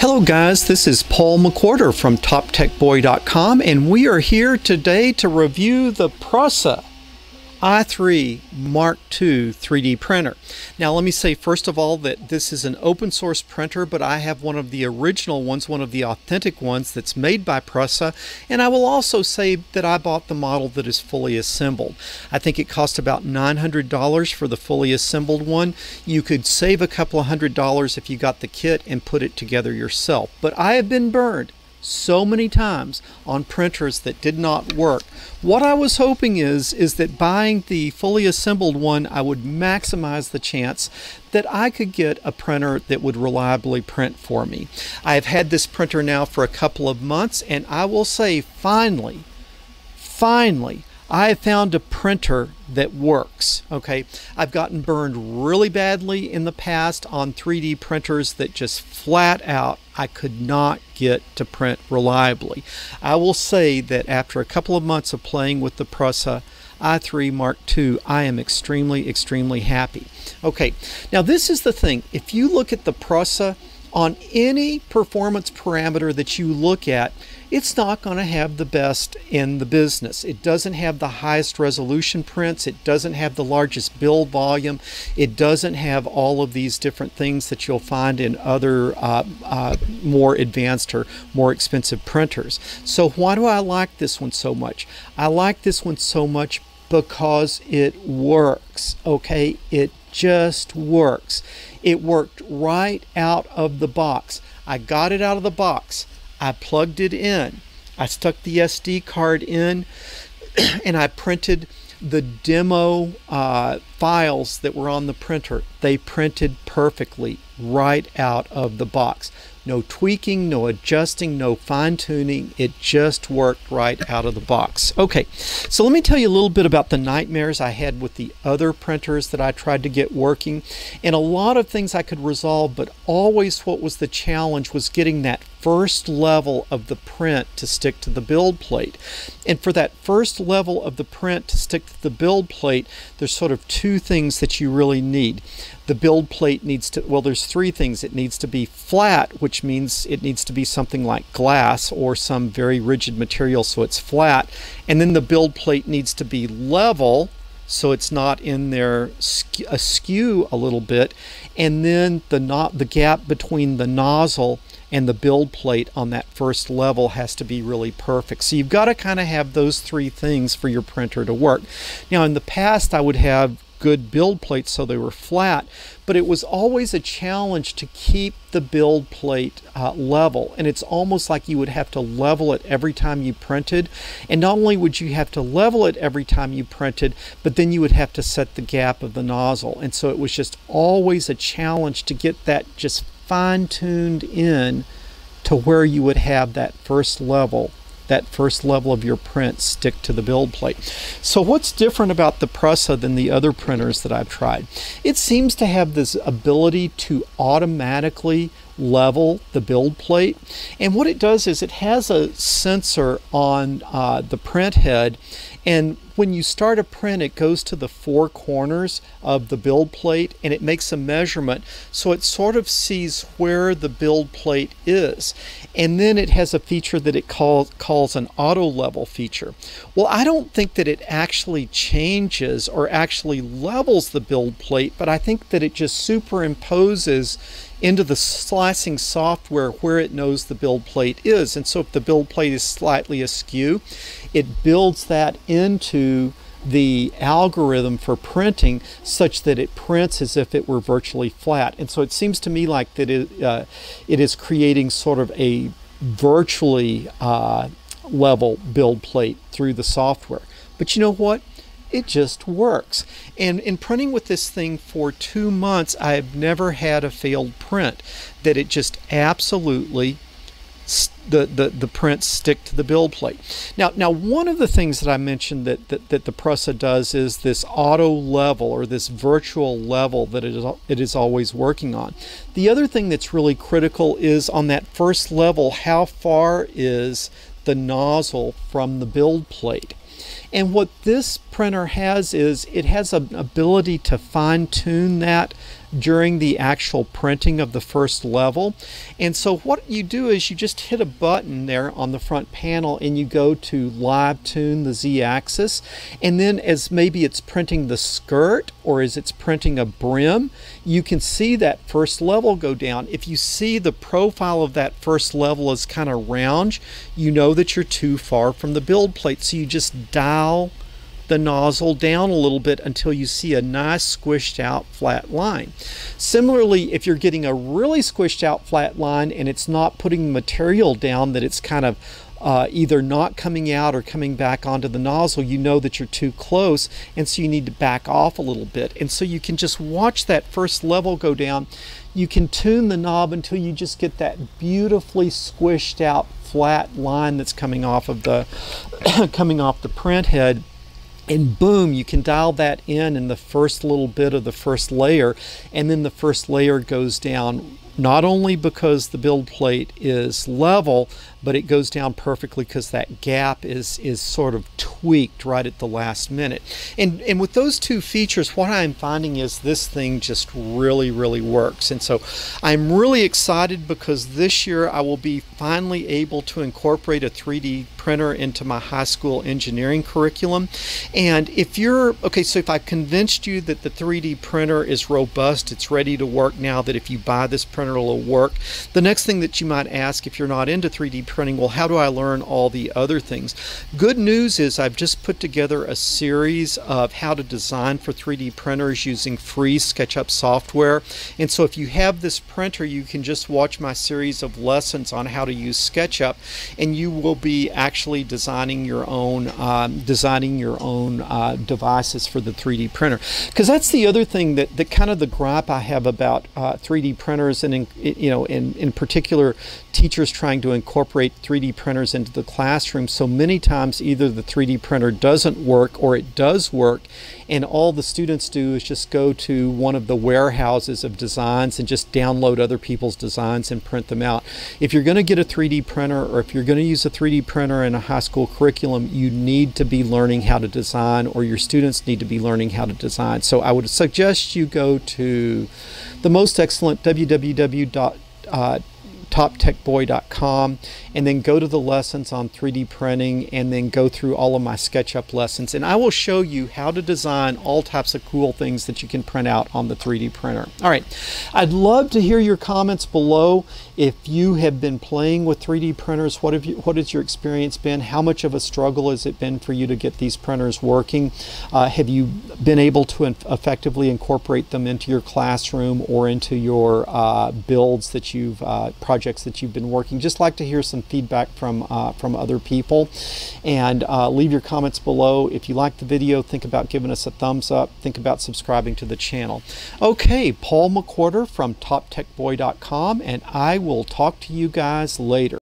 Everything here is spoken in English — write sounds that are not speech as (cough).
Hello guys, this is Paul McWhorter from TopTechBoy.com and we are here today to review the Prusa i3 Mark II 3D printer. Now let me say first of all that this is an open source printer but I have one of the original ones, one of the authentic ones that's made by Prusa and I will also say that I bought the model that is fully assembled. I think it cost about $900 for the fully assembled one. You could save a couple of hundred dollars if you got the kit and put it together yourself. But I have been burned so many times on printers that did not work. What I was hoping is is that buying the fully assembled one I would maximize the chance that I could get a printer that would reliably print for me. I've had this printer now for a couple of months and I will say finally finally I have found a printer that works. Okay, I've gotten burned really badly in the past on 3D printers that just flat out I could not get to print reliably. I will say that after a couple of months of playing with the Prusa i3 Mark II, I am extremely, extremely happy. Okay, now this is the thing. If you look at the Prusa on any performance parameter that you look at, it's not going to have the best in the business. It doesn't have the highest resolution prints. It doesn't have the largest build volume. It doesn't have all of these different things that you'll find in other uh, uh, more advanced or more expensive printers. So why do I like this one so much? I like this one so much because it works, okay? It just works. It worked right out of the box. I got it out of the box. I plugged it in. I stuck the SD card in (clears throat) and I printed the demo uh, files that were on the printer. They printed perfectly right out of the box. No tweaking, no adjusting, no fine tuning. It just worked right out of the box. Okay, so let me tell you a little bit about the nightmares I had with the other printers that I tried to get working. And a lot of things I could resolve, but always what was the challenge was getting that first level of the print to stick to the build plate. And for that first level of the print to stick to the build plate, there's sort of two things that you really need the build plate needs to, well, there's three things. It needs to be flat, which means it needs to be something like glass or some very rigid material so it's flat. And then the build plate needs to be level, so it's not in there askew a little bit. And then the, not, the gap between the nozzle and the build plate on that first level has to be really perfect. So you've got to kind of have those three things for your printer to work. Now in the past I would have good build plates so they were flat, but it was always a challenge to keep the build plate uh, level. And it's almost like you would have to level it every time you printed. And not only would you have to level it every time you printed, but then you would have to set the gap of the nozzle. And so it was just always a challenge to get that just fine tuned in to where you would have that first level that first level of your print stick to the build plate. So what's different about the Prusa than the other printers that I've tried? It seems to have this ability to automatically level the build plate. And what it does is it has a sensor on uh, the print head and when you start a print, it goes to the four corners of the build plate and it makes a measurement. So it sort of sees where the build plate is. And then it has a feature that it call, calls an auto level feature. Well, I don't think that it actually changes or actually levels the build plate, but I think that it just superimposes into the slicing software where it knows the build plate is. And so if the build plate is slightly askew, it builds that into the algorithm for printing such that it prints as if it were virtually flat. And so it seems to me like that it, uh, it is creating sort of a virtually uh, level build plate through the software. But you know what? It just works. And in printing with this thing for two months, I've never had a failed print. That it just absolutely the, the, the prints stick to the build plate. Now, now one of the things that I mentioned that, that, that the Prusa does is this auto level or this virtual level that it is, it is always working on. The other thing that's really critical is on that first level, how far is the nozzle from the build plate. And what this printer has is it has an ability to fine tune that during the actual printing of the first level. And so what you do is you just hit a button there on the front panel and you go to live tune the z-axis and then as maybe it's printing the skirt or as it's printing a brim, you can see that first level go down. If you see the profile of that first level is kind of round, you know that you're too far from the build plate. So you just dial the nozzle down a little bit until you see a nice squished out flat line. Similarly, if you're getting a really squished out flat line and it's not putting material down that it's kind of uh, either not coming out or coming back onto the nozzle, you know that you're too close, and so you need to back off a little bit. And so you can just watch that first level go down. You can tune the knob until you just get that beautifully squished out flat line that's coming off of the (coughs) coming off the print head and boom you can dial that in in the first little bit of the first layer and then the first layer goes down not only because the build plate is level but it goes down perfectly because that gap is is sort of tweaked right at the last minute. And and with those two features what I'm finding is this thing just really really works. And so I'm really excited because this year I will be finally able to incorporate a 3d printer into my high school engineering curriculum. And if you're okay so if I've convinced you that the 3d printer is robust it's ready to work now that if you buy this printer it'll work the next thing that you might ask if you're not into 3d printing, well, how do I learn all the other things? Good news is I've just put together a series of how to design for 3D printers using free SketchUp software. And so if you have this printer, you can just watch my series of lessons on how to use SketchUp, and you will be actually designing your own um, designing your own uh, devices for the 3D printer. Because that's the other thing that, that kind of the gripe I have about uh, 3D printers, and in, you know, in in particular, teachers trying to incorporate incorporate 3D printers into the classroom. So many times either the 3D printer doesn't work or it does work and all the students do is just go to one of the warehouses of designs and just download other people's designs and print them out. If you're going to get a 3D printer or if you're going to use a 3D printer in a high school curriculum, you need to be learning how to design or your students need to be learning how to design. So I would suggest you go to the most excellent www toptechboy.com and then go to the lessons on 3D printing and then go through all of my SketchUp lessons and I will show you how to design all types of cool things that you can print out on the 3D printer. All right, I'd love to hear your comments below. If you have been playing with 3D printers, what have you, what has your experience been? How much of a struggle has it been for you to get these printers working? Uh, have you been able to effectively incorporate them into your classroom or into your uh, builds that you've uh, projects that you've been working? Just like to hear some feedback from uh, from other people, and uh, leave your comments below. If you like the video, think about giving us a thumbs up. Think about subscribing to the channel. Okay, Paul McWhorter from TopTechBoy.com, and I will talk to you guys later.